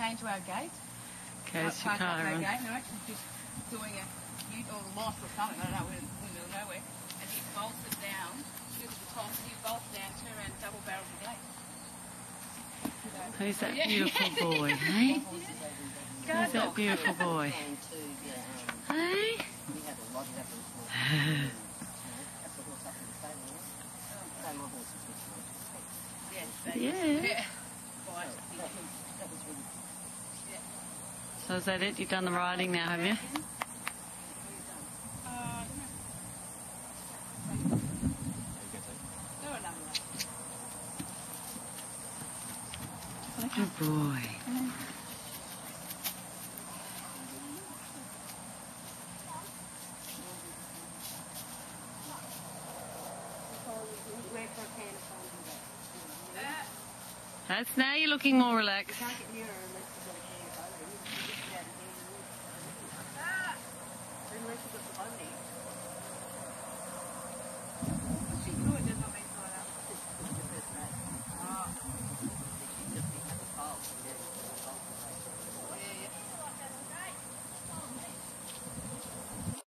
came to our gate. Goes your parked up our gate, and they're actually just doing a ute or loss or something. I don't know. We're in the middle of nowhere. And he bolted down. She was the top. and He bolted down, turned around, double barreled the gate. Who's that Yeah. beautiful boy, hey? Guard Who's that dog. beautiful boy? And to, yeah, Hey? we had a lot of that before. That's the horse up in the stable. yeah. So So is that it? You've done the riding now, have you? Good boy. Can of That's now you're looking more relaxed.